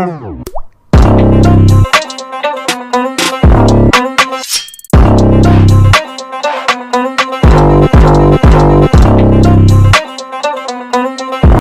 Oh.